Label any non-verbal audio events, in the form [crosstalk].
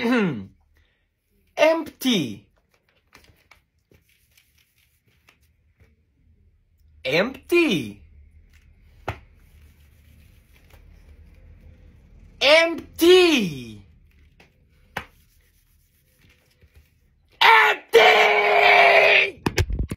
[clears throat] empty. Empty. Empty.